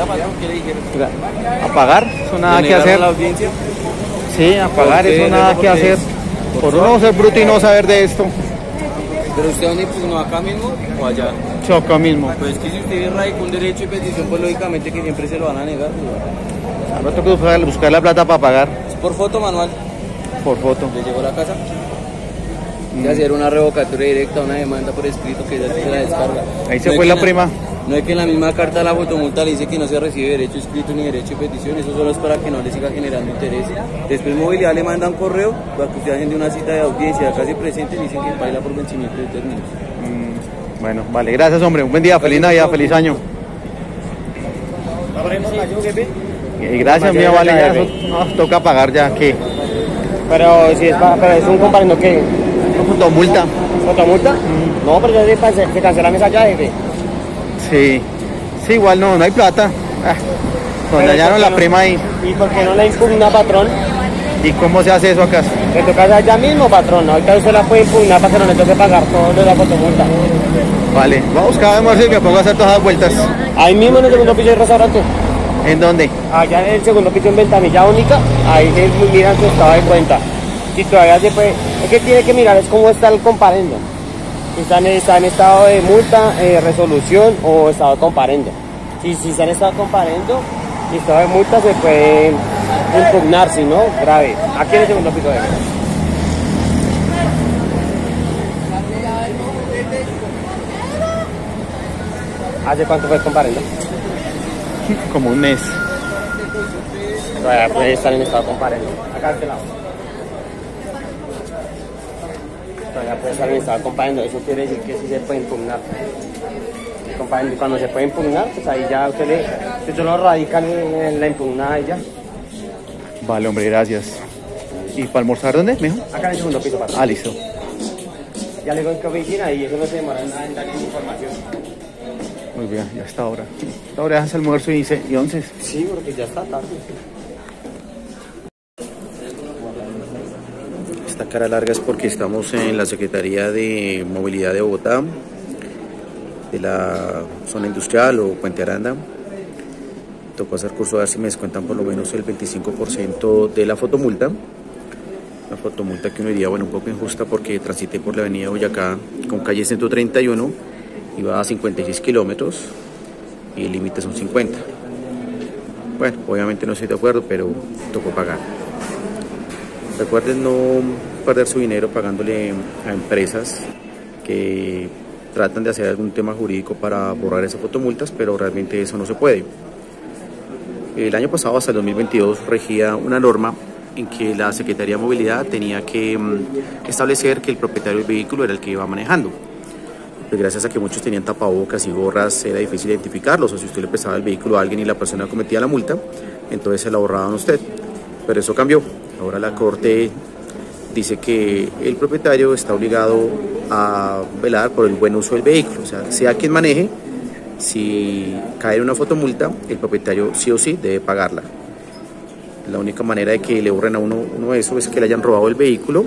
Patrón, ¿qué le dijeron? Apagar, eso nada ¿Le que hacer. la audiencia? Sí, apagar, ¿Por qué? eso nada ¿Por que hacer. ¿Por uno ser bruto y no saber de esto. ¿Pero usted dónde impugnó acá mismo o allá? Choca mismo. Pues que si usted radicó un derecho de petición, pues lógicamente que siempre se lo van a negar. ¿no? Ahora toca buscar, buscar la plata para pagar Es por foto manual. por foto. ¿Le llegó a la casa? Hay hacer una revocatoria directa, una demanda por escrito que ya se la descarga. Ahí se No es fue que la prima. No es que en la misma carta de la fotomulta le dice que no se recibe derecho escrito ni derecho de petición, eso solo es para que no le siga generando interés. Después movilidad le manda un correo para que usted agende una cita de audiencia, acá se presente y dicen que baila por vencimiento de términos. Mm, Bueno, vale, gracias hombre. Un buen día, feliz Navidad, feliz año. Y gracias mío, vale, ya nos toca pagar ya que Pero si es, pero es un comparendo que multa. fotomulta. No, pero ya se, se cancela esa ya, jefe. Sí, sí, igual no, no hay plata. Ah, nos Pero dañaron ¿por la no? prima ahí. ¿Y por qué no la impugna, patrón? ¿Y cómo se hace eso acá? Le toca hacer ya mismo, patrón. Ahorita usted la puede impugnar para que no le toque pagar todo lo de la fotomulta. Vale, voy a buscar a Marcelo y me pongo a hacer todas las vueltas. Ahí mismo en el segundo piso del restaurante. ¿En dónde? Allá en el segundo piso en ventanilla única, ahí se miran su estado de cuenta. Si todavía se puede, es que tiene que mirar es cómo está el comparendo. Si está en, estado de multa, eh, resolución o estado comparendo. Si, si está en estado comparendo y estado de multa se puede impugnar, si no, grave. Aquí en el segundo piso de ¿Hace cuánto fue el comparendo? Como un mes. Todavía puede estar en estado comparendo. Acá a este lado. Todavía puede estado de comparendo. Eso quiere decir que sí se puede impugnar. Comparendo, Cuando se puede impugnar, pues ahí ya usted le. Usted lo radica en, la impugnada y ya. Vale, hombre, gracias. ¿Y para almorzar dónde, mijo? Acá en el segundo piso, patrón. Ah, listo. Ya le digo en qué oficina y eso no se demora nada en dar información. Muy bien, ya está ahora. Esta hora es almuerzo y, y once. Sí, porque ya está tarde. Cara larga es porque estamos en la Secretaría de Movilidad de Bogotá, de la zona industrial o Puente Aranda. Tocó hacer curso a ver si me descuentan por lo menos el 25% de la fotomulta. Una fotomulta que uno diría, bueno, un poco injusta porque transité por la avenida Boyacá con calle 131, iba a 56 kilómetros y el límite son 50. Bueno, obviamente no estoy de acuerdo, pero tocó pagar. Recuerden no perder su dinero pagándole a empresas que tratan de hacer algún tema jurídico para borrar esas fotomultas, pero realmente eso no se puede. El año pasado, hasta el 2022, regía una norma en que la Secretaría de Movilidad tenía que mm, establecer que el propietario del vehículo era el que iba manejando. Pues gracias a que muchos tenían tapabocas y gorras, era difícil identificarlos, o si usted le prestaba el vehículo a alguien y la persona cometía la multa, entonces se la borraban a usted. Pero eso cambió. Ahora la Corte dice que el propietario está obligado a velar por el buen uso del vehículo, o sea, sea quien maneje, si cae una fotomulta, el propietario sí o sí debe pagarla. La única manera de que le borren a uno, uno eso es que le hayan robado el vehículo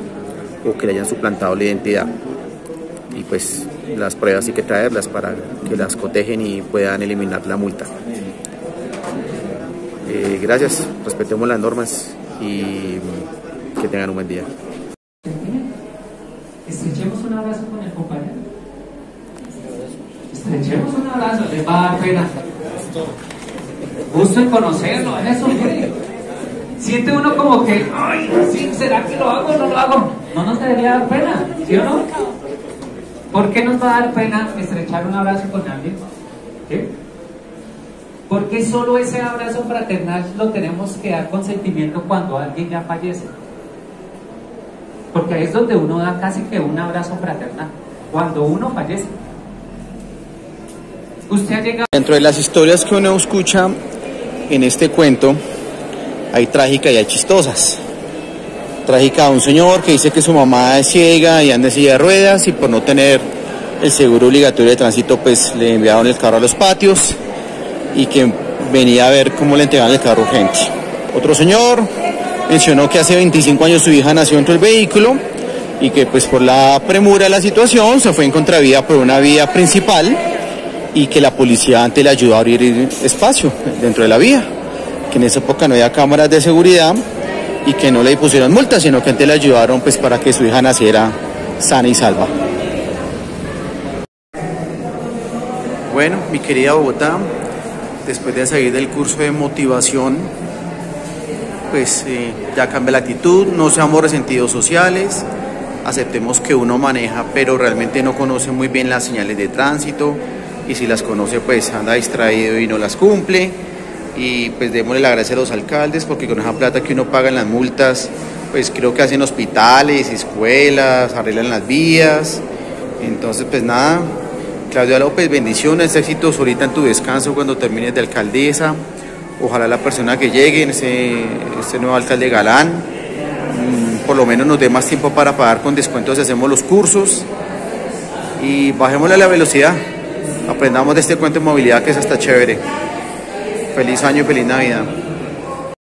o que le hayan suplantado la identidad. Y pues las pruebas hay que traerlas para que las cotejen y puedan eliminar la multa. Eh, gracias, respetemos las normas y que tengan un buen día. Estrechemos un abrazo con el compañero. Estrechemos un abrazo, les va a dar pena. Gusto en conocerlo, eso, mire. Siente uno como que, ay, sí, ¿será que lo hago o no lo hago? No nos debería dar pena, ¿sí o no? ¿Por qué nos va a dar pena estrechar un abrazo con alguien? ¿Por qué solo ese abrazo fraternal lo tenemos que dar consentimiento cuando alguien ya fallece? Porque ahí es donde uno da casi que un abrazo fraternal, cuando uno fallece. Usted ha llegado... Dentro de las historias que uno escucha en este cuento, hay trágicas y hay chistosas. Trágica un señor que dice que su mamá es ciega y anda en silla de ruedas y por no tener el seguro obligatorio de tránsito, pues le enviaron el carro a los patios y que venía a ver cómo le entregaban el carro urgente. Otro señor mencionó que hace 25 años su hija nació dentro del vehículo y que pues por la premura de la situación se fue en contravía por una vía principal y que la policía antes le ayudó a abrir espacio dentro de la vía, que en esa época no había cámaras de seguridad y que no le pusieron multas, sino que antes le ayudaron pues para que su hija naciera sana y salva. Bueno, mi querida Bogotá, después de salir del curso de motivación, pues eh, ya cambia la actitud, no seamos resentidos sociales, aceptemos que uno maneja pero realmente no conoce muy bien las señales de tránsito y si las conoce pues anda distraído y no las cumple y pues démosle la gracia a los alcaldes porque con esa plata que uno paga en las multas pues creo que hacen hospitales, escuelas, arreglan las vías, entonces pues nada, Claudia López, bendiciones, éxitos ahorita en tu descanso cuando termines de alcaldesa. Ojalá la persona que llegue, este, este nuevo alcalde Galán, mmm, por lo menos nos dé más tiempo para pagar con descuentos si hacemos los cursos y bajémosle la velocidad. Aprendamos de este cuento de movilidad que es hasta chévere. Feliz año y feliz Navidad.